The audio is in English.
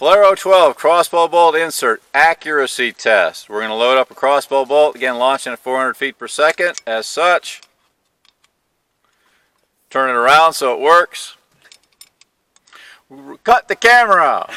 FLARRO 12 crossbow bolt insert accuracy test. We're going to load up a crossbow bolt, again launching at 400 feet per second as such. Turn it around so it works. Cut the camera!